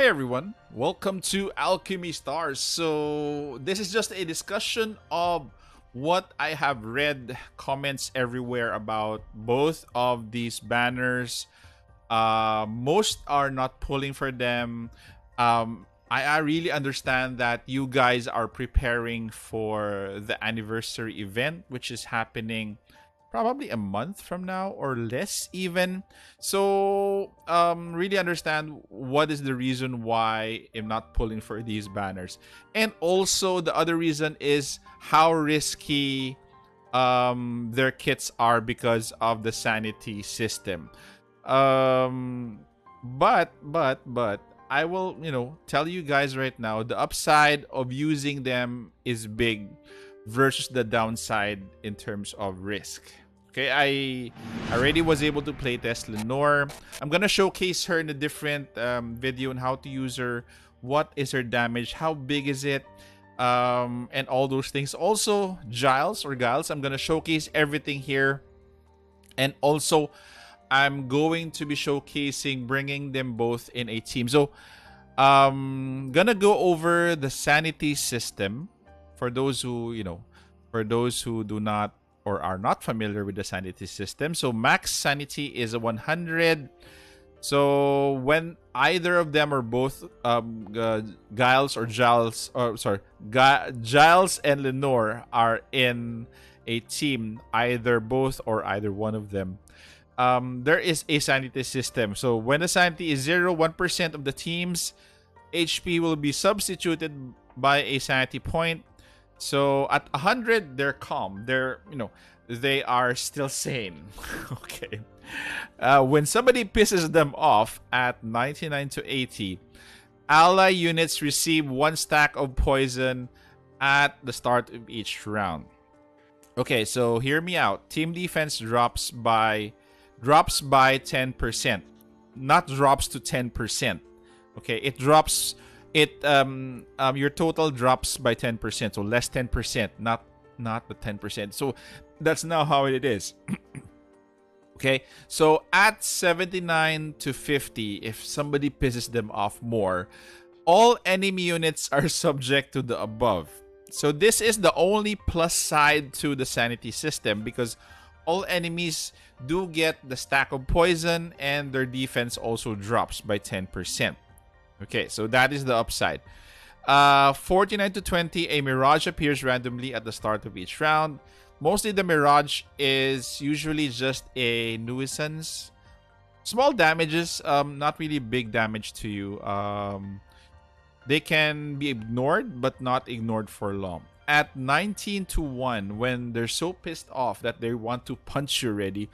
Hey everyone, welcome to Alchemy Stars. So, this is just a discussion of what I have read comments everywhere about both of these banners. Uh, most are not pulling for them. Um, I, I really understand that you guys are preparing for the anniversary event, which is happening probably a month from now or less even. So um really understand what is the reason why i'm not pulling for these banners. And also the other reason is how risky um their kits are because of the sanity system. Um but but but i will you know tell you guys right now the upside of using them is big versus the downside in terms of risk Okay, I already was able to play test Lenore. I'm gonna showcase her in a different um, video on how to use her, what is her damage, how big is it, um, and all those things. Also, Giles or Giles, I'm gonna showcase everything here. And also, I'm going to be showcasing bringing them both in a team. So, um, gonna go over the sanity system for those who, you know, for those who do not or are not familiar with the sanity system. So max sanity is a 100. So when either of them or both um, uh, Giles or Giles, or sorry, Giles and Lenore are in a team, either both or either one of them, um, there is a sanity system. So when the sanity is zero, one percent of the team's HP will be substituted by a sanity point so at 100, they're calm. They're, you know, they are still sane. okay. Uh, when somebody pisses them off at 99 to 80, ally units receive one stack of poison at the start of each round. Okay, so hear me out. Team defense drops by drops by 10%. Not drops to 10%. Okay, it drops it um, um your total drops by 10%, so less 10%, not not the 10%. So that's now how it is. okay, so at 79 to 50, if somebody pisses them off more, all enemy units are subject to the above. So this is the only plus side to the sanity system because all enemies do get the stack of poison and their defense also drops by 10%. Okay, so that is the upside. Uh, 49 to 20, a Mirage appears randomly at the start of each round. Mostly the Mirage is usually just a nuisance. Small damages, um, not really big damage to you. Um, they can be ignored, but not ignored for long. At 19 to 1, when they're so pissed off that they want to punch you already,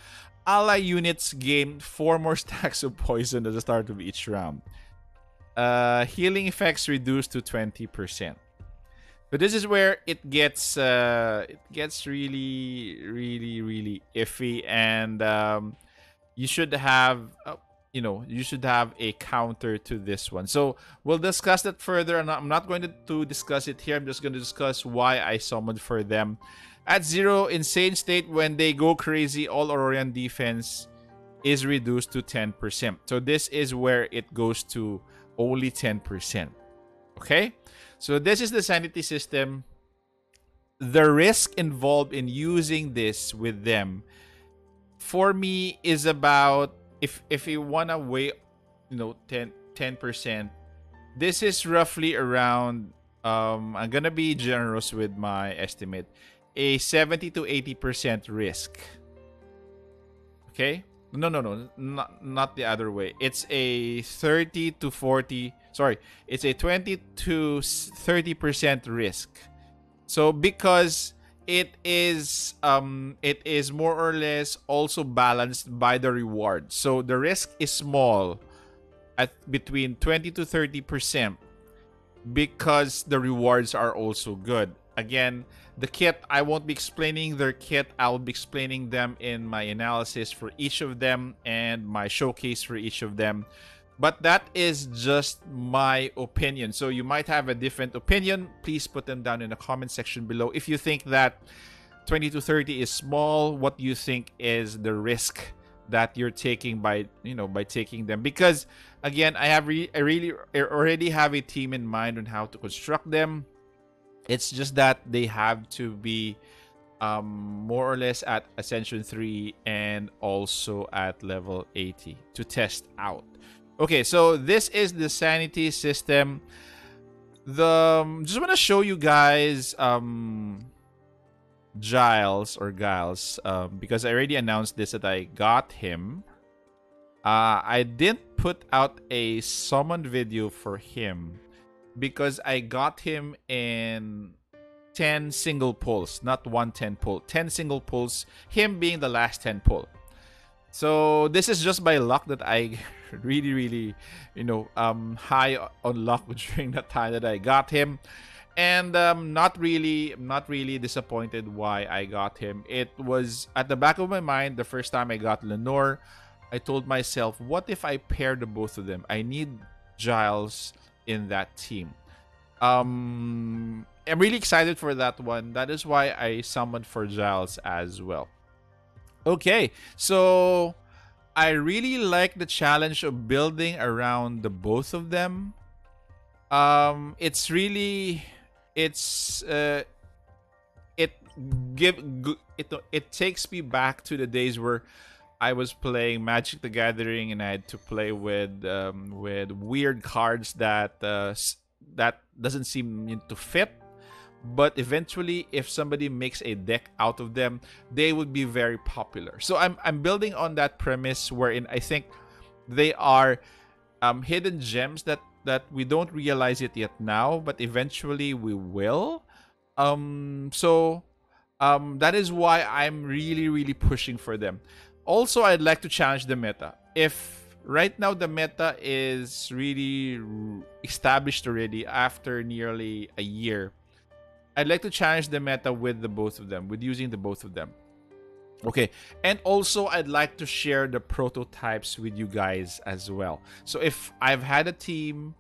ally units gain 4 more stacks of poison at the start of each round uh, healing effects reduced to 20%. But this is where it gets uh, it gets really, really, really iffy, and um, you should have uh, you know you should have a counter to this one. So we'll discuss that further. And I'm not going to, to discuss it here. I'm just going to discuss why I summoned for them. At zero, insane state when they go crazy, all Aurorian defense is reduced to 10%. So this is where it goes to only 10%. Okay? So this is the sanity system. The risk involved in using this with them for me is about if if you want to weigh you know 10 10% this is roughly around um I'm going to be generous with my estimate a 70 to 80% risk. Okay? No, no, no, not not the other way. It's a 30 to 40. Sorry, it's a 20 to 30 percent risk. So because it is um it is more or less also balanced by the reward. So the risk is small at between 20 to 30 percent because the rewards are also good. Again, the kit, I won't be explaining their kit. I'll be explaining them in my analysis for each of them and my showcase for each of them. But that is just my opinion. So you might have a different opinion. Please put them down in the comment section below. If you think that 20 to 30 is small, what do you think is the risk that you're taking by you know by taking them because again i have re- i really already have a team in mind on how to construct them it's just that they have to be um more or less at ascension 3 and also at level 80 to test out. Okay so this is the sanity system. The um, just want to show you guys um Giles or Giles um, because I already announced this that I got him. Uh, I didn't put out a summoned video for him because I got him in 10 single pulls, not one 10 pull. 10 single pulls, him being the last 10 pull. So this is just by luck that I really, really, you know, um, high on luck during the time that I got him and um, not really not really disappointed why I got him. It was at the back of my mind the first time I got Lenore. I told myself, what if I pair the both of them? I need Giles in that team. Um, I'm really excited for that one. That is why I summoned for Giles as well. Okay, so I really like the challenge of building around the both of them. Um, it's really it's uh, it give it it takes me back to the days where I was playing Magic the Gathering and I had to play with um, with weird cards that uh, that doesn't seem to fit. But eventually, if somebody makes a deck out of them, they would be very popular. So I'm I'm building on that premise wherein I think they are um, hidden gems that that we don't realize it yet now, but eventually we will. Um, so um, that is why I'm really, really pushing for them. Also, I'd like to challenge the meta. If right now the meta is really established already after nearly a year, I'd like to challenge the meta with the both of them, with using the both of them. Okay, and also I'd like to share the prototypes with you guys as well. So if I've had a team,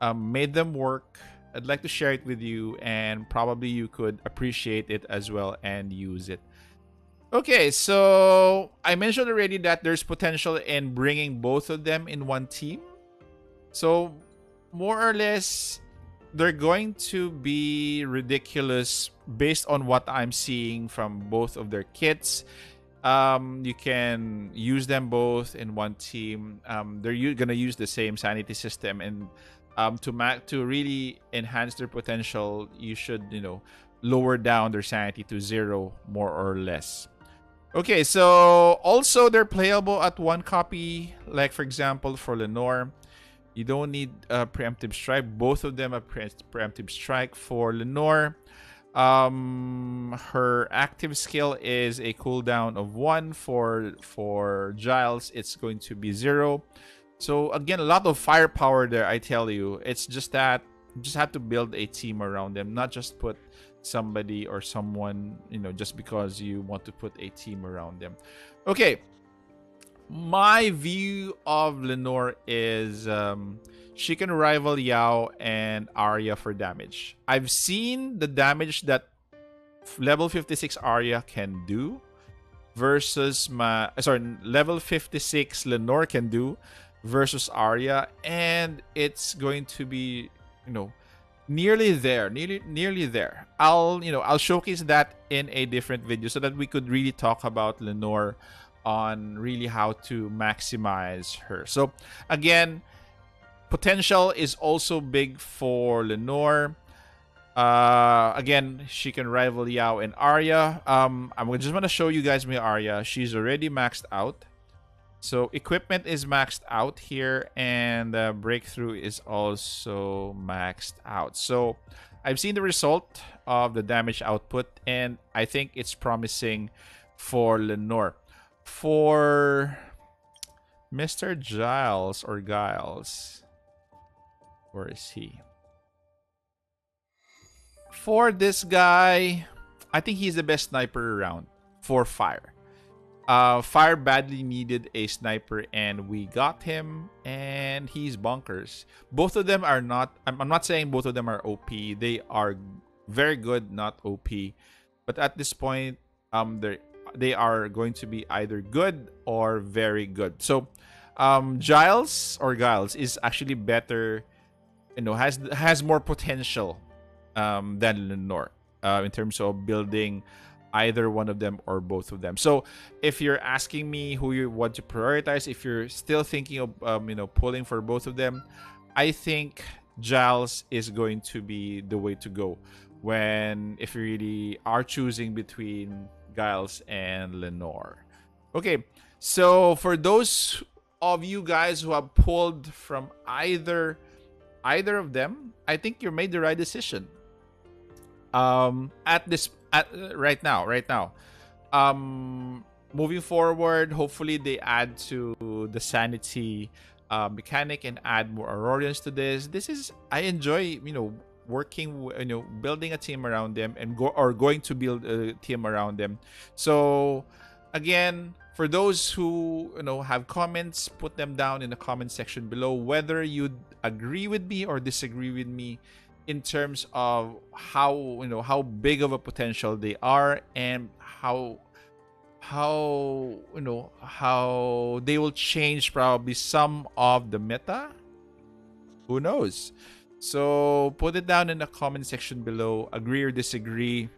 um, made them work, I'd like to share it with you, and probably you could appreciate it as well and use it. Okay, so I mentioned already that there's potential in bringing both of them in one team. So, more or less, they're going to be ridiculous based on what I'm seeing from both of their kits. Um, you can use them both in one team. Um, they're u- gonna use the same sanity system, and um, to ma- to really enhance their potential, you should you know lower down their sanity to zero more or less. Okay, so also they're playable at one copy. Like for example, for Lenore, you don't need a preemptive strike. Both of them are pre- preemptive strike. For Lenore, um, her active skill is a cooldown of one. For for Giles, it's going to be zero. So again, a lot of firepower there. I tell you, it's just that you just have to build a team around them, not just put somebody or someone, you know, just because you want to put a team around them. Okay, my view of Lenore is um, she can rival Yao and Arya for damage. I've seen the damage that level 56 Arya can do versus my sorry level 56 Lenore can do versus Arya and it's going to be you know nearly there nearly nearly there I'll you know I'll showcase that in a different video so that we could really talk about Lenore on really how to maximize her. So again, potential is also big for Lenore. Uh, again, she can rival Yao and Arya. Um, I'm just gonna show you guys my Arya. She's already maxed out. So equipment is maxed out here, and uh, breakthrough is also maxed out. So I've seen the result of the damage output, and I think it's promising for Lenore for Mr. Giles or Giles. Where is he? For this guy, I think he's the best sniper around for fire. Uh, fire badly needed a sniper, and we got him, and he's bonkers. Both of them are not. I'm, I'm not saying both of them are OP. They are very good, not OP. But at this point, um, they're they are going to be either good or very good. So um, Giles or Giles is actually better, you know, has has more potential um, than Lenore uh, in terms of building either one of them or both of them. So if you're asking me who you want to prioritize, if you're still thinking of um, you know pulling for both of them, I think Giles is going to be the way to go when if you really are choosing between Giles and Lenore. Okay, so for those of you guys who have pulled from either either of them, I think you made the right decision. Um, at this at right now, right now, um, moving forward, hopefully they add to the sanity uh, mechanic and add more Aurorians to this. This is I enjoy you know working you know building a team around them and go or going to build a team around them. So again, for those who you know have comments, put them down in the comment section below whether you agree with me or disagree with me in terms of how you know how big of a potential they are and how how you know how they will change probably some of the meta? Who knows? So put it down in the comment section below. Agree or disagree?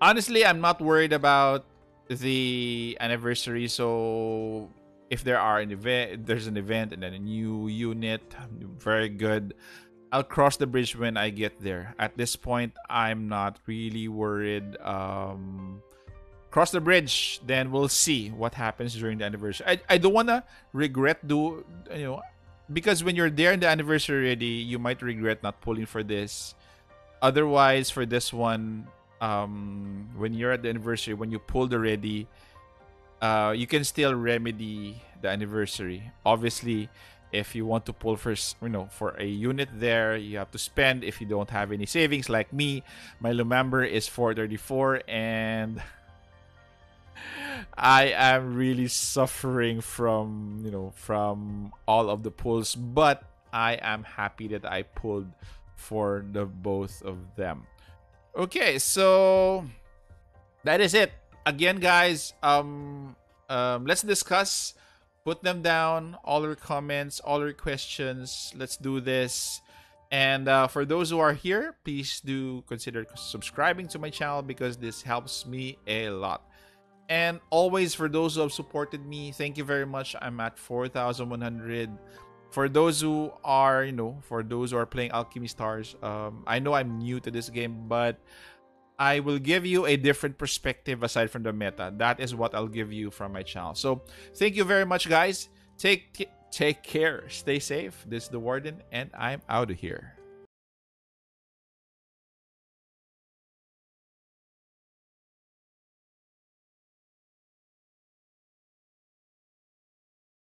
Honestly i'm not worried about the anniversary. So if there are an event there's an event and then a new unit very good i'll cross the bridge when i get there. At this point i'm not really worried um cross the bridge then we'll see what happens during the anniversary. I, I don't want to regret do you know because when you're there in the anniversary already you might regret not pulling for this. Otherwise for this one um when you're at the anniversary when you pulled already uh you can still remedy the anniversary. Obviously if you want to pull for you know for a unit there you have to spend if you don't have any savings like me my lumamber is 434 and I am really suffering from, you know, from all of the pulls, but I am happy that I pulled for the both of them. Okay, so that is it. Again, guys, um, um let's discuss. Put them down, all your comments, all your questions. Let's do this. And uh, for those who are here, please do consider subscribing to my channel because this helps me a lot. And always for those who have supported me, thank you very much. I'm at 4,100. For those who are, you know, for those who are playing Alchemy Stars, um, I know I'm new to this game, but I will give you a different perspective aside from the meta. That is what I'll give you from my channel. So thank you very much, guys. Take take care. Stay safe. This is the Warden, and I'm out of here.